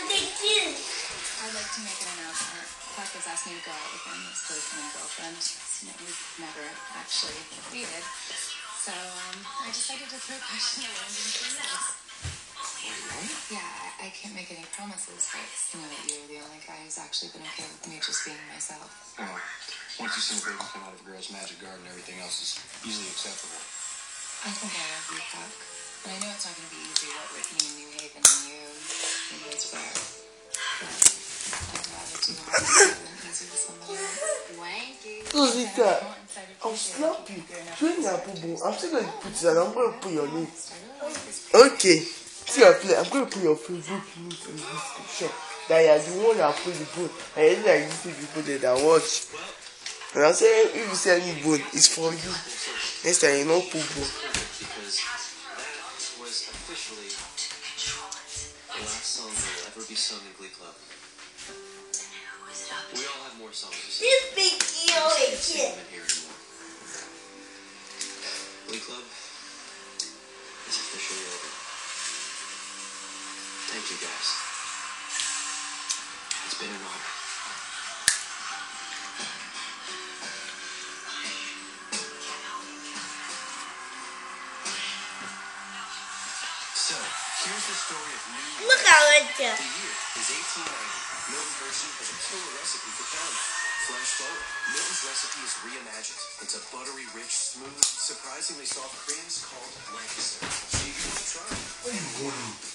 I'd like to make an announcement. Clark has asked me to go out with him. as close to my girlfriend. We've never actually dated. So um, I decided to throw a question around and say. Yeah, I, I can't make any promises, but you know that you're the only guy who's actually been okay with me just being myself. Oh, once you sing baby come out of a girl's magic garden, everything else is easily acceptable. I think I love you, Buck. But I know it's not going to be easy, what with you Rosita, I'll slap you. Train your boo I'm still going to put it I'm going to put your name. Okay. See your play. I'm going to put your Facebook link in the description. That you are the one that put the bone. And you like see people there that watch. And I'm saying if you send me bone, it's for you. Next time you know put that that. This big deal Can't is sing it. them in here anymore. Glee Club is officially over. Thank you guys. It's been an honor. So, here's the story of New Look how it's The year is 1890. Milton has a killer recipe for caramel. Flash Milton's recipe is reimagined into buttery, rich, smooth, surprisingly soft creams called Lancaster. So you try it.